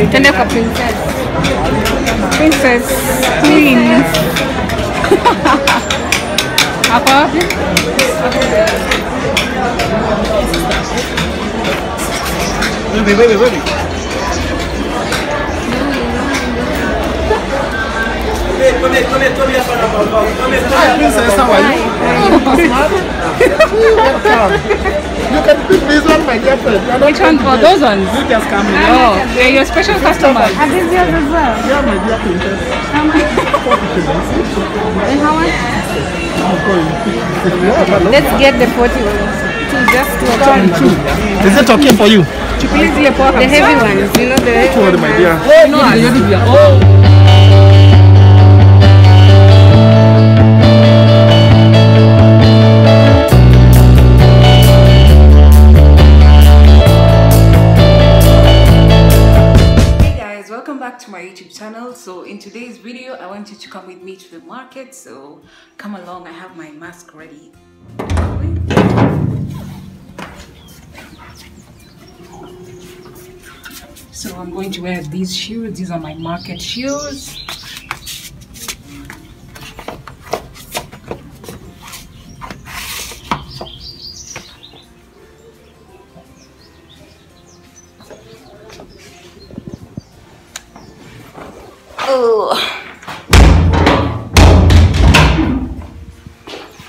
Entendeu com a princesa? Princesa. queen a pobre. Baby, baby, baby. Come here, come here, come here, come here. Hi, princess, how are you? Welcome. You can pick this one, my dear friend. You are not Which one? Oh, those ones. You just come in. Oh, they're your special customers. Are these yours as well? Yeah, my dear princess. And how much? I'm going. Yeah. Let's get the 40 ones. Two, just two of them. Is it okay for you? Please, The heavy ones, you know the heavy Sorry, ones. my dear. No, YouTube channel. So in today's video, I want you to come with me to the market. So come along, I have my mask ready. So I'm going to wear these shoes. These are my market shoes.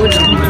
What should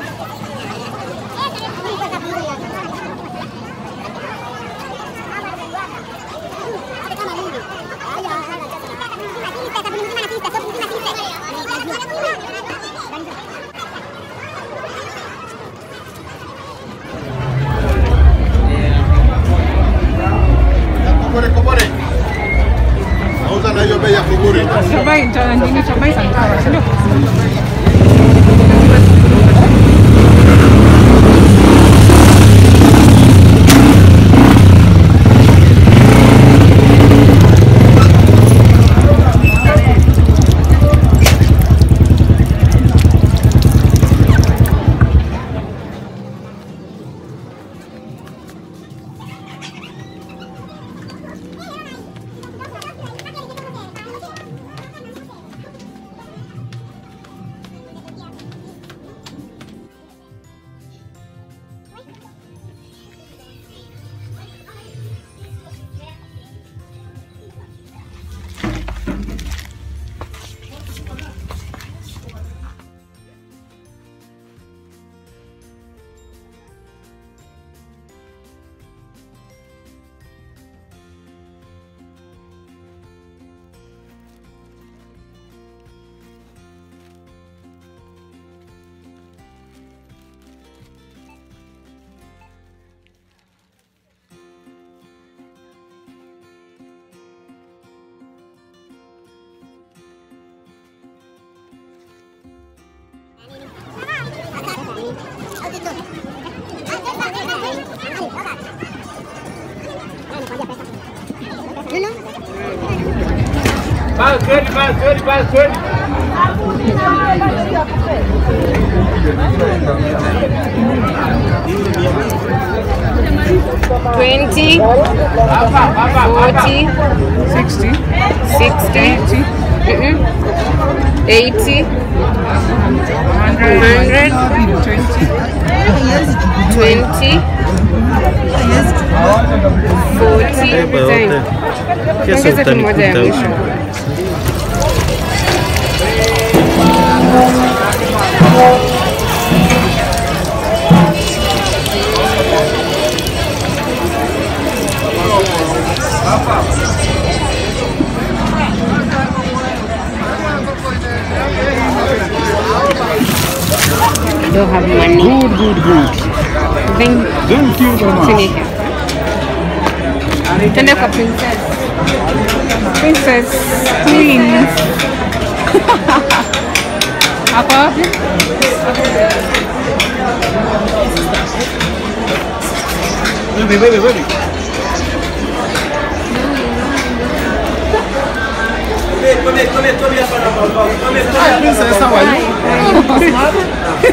cobain jangan ini cobain sangka. Senyum. Santawa, si ndio? Twenty, forty, 60, sixty, 80, eighty, 100, 100, 20, twenty, forty. Every time. Ongeza tu moja ya mwisho. also have money. Good, good, good. Thank, Thank you so much. Tuende kwa princess. Princess Queens. Hapo wapi? Baby, baby, baby. Come here, come here, come here, come here, come here, come here. Hi, princess, how are you? Hi. You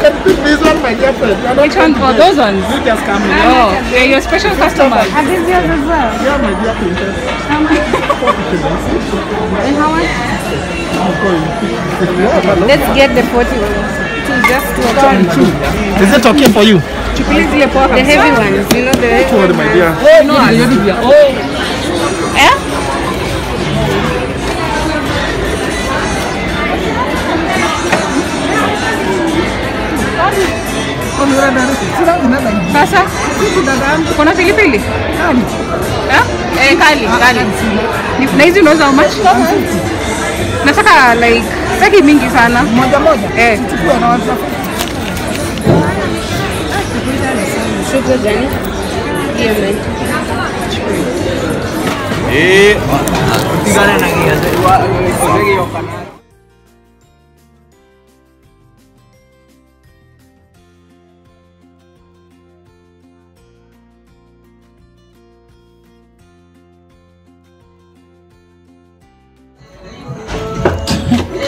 can pick this one, my dear friend. You are not Which one? Oh, those ones. You just come in. Oh, they're your special customers. Yeah, my dear princess. Let's get the 40 two just two of them. Is it okay for you? Chukulia zile The heavy ones, you know the heavy Sorry, ones. my dear. No, aliyolipia. Oh, sasa kuna pilipili kali Eh, kali kali. Na hizi unauza how much? Nataka like sitaki mingi sana. Moja moja. Eh.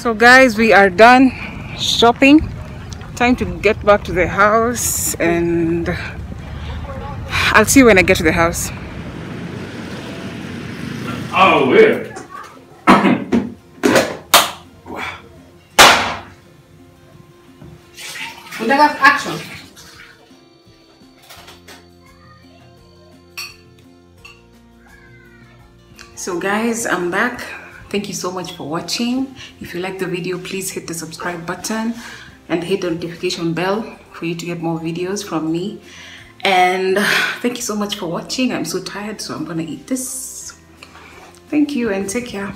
So guys, we are done shopping. Time to get back to the house and I'll see you when I get to the house. Oh, weird. action. So guys, I'm back. Thank you so much for watching. If you like the video, please hit the subscribe button and hit the notification bell for you to get more videos from me. And thank you so much for watching. I'm so tired, so I'm gonna eat this. Thank you and take care.